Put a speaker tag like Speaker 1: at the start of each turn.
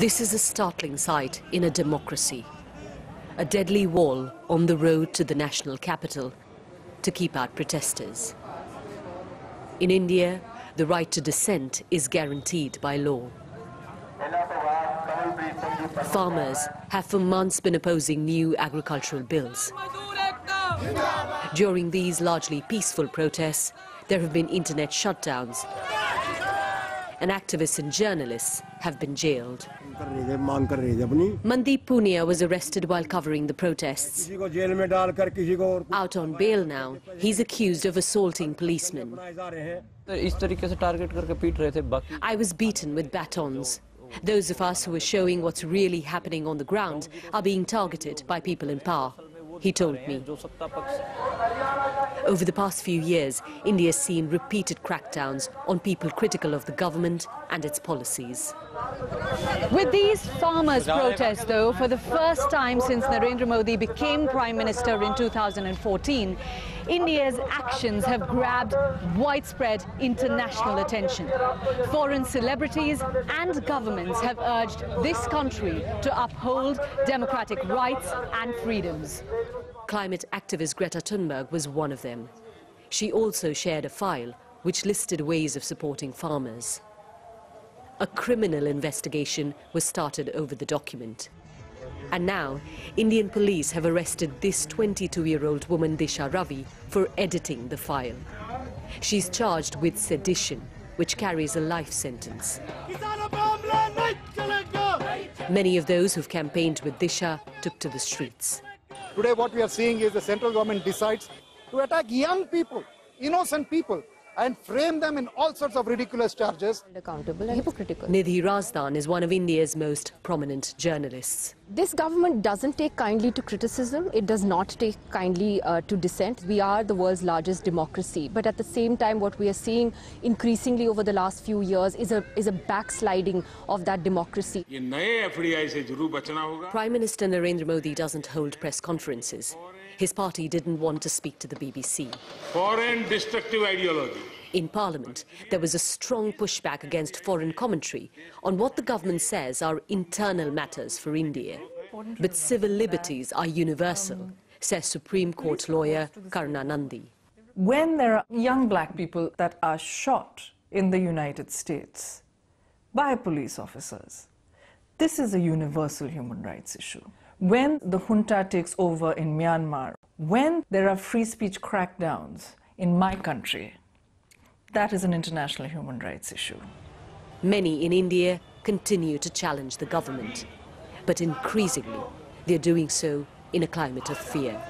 Speaker 1: This is a startling sight in a democracy. A deadly wall on the road to the national capital to keep out protesters. In India, the right to dissent is guaranteed by law. Farmers have for months been opposing new agricultural bills. During these largely peaceful protests, there have been internet shutdowns and activists and journalists have been jailed. Mandeep Punia was arrested while covering the protests. Out on bail now, he's accused of assaulting policemen. I was beaten with batons. Those of us who are showing what's really happening on the ground are being targeted by people in power, he told me. Over the past few years, India has seen repeated crackdowns on people critical of the government and its policies.
Speaker 2: With these farmers' protests, though, for the first time since Narendra Modi became Prime Minister in 2014, India's actions have grabbed widespread international attention. Foreign celebrities and governments have urged this country to uphold democratic rights and freedoms.
Speaker 1: Climate activist Greta Thunberg was one of them. She also shared a file which listed ways of supporting farmers. A criminal investigation was started over the document. And now, Indian police have arrested this 22-year-old woman Disha Ravi for editing the file. She's charged with sedition, which carries a life sentence. Many of those who've campaigned with Disha took to the streets.
Speaker 3: Today what we are seeing is the central government decides to attack young people, innocent people, and frame them in all sorts of ridiculous charges.
Speaker 4: Accountable and hypocritical.
Speaker 1: Nidhi Razdan is one of India's most prominent journalists.
Speaker 4: This government doesn't take kindly to criticism. It does not take kindly uh, to dissent. We are the world's largest democracy. But at the same time, what we are seeing increasingly over the last few years is a, is a backsliding of that democracy.
Speaker 1: Prime Minister Narendra Modi doesn't hold press conferences. His party didn't want to speak to the BBC.
Speaker 5: Foreign destructive ideology.
Speaker 1: In Parliament, there was a strong pushback against foreign commentary on what the government says are internal matters for India. But civil liberties are universal, says Supreme Court lawyer Karuna Nundy.
Speaker 6: When there are young black people that are shot in the United States by police officers, this is a universal human rights issue when the junta takes over in Myanmar, when there are free speech crackdowns in my country, that is an international human rights issue.
Speaker 1: Many in India continue to challenge the government, but increasingly they're doing so in a climate of fear.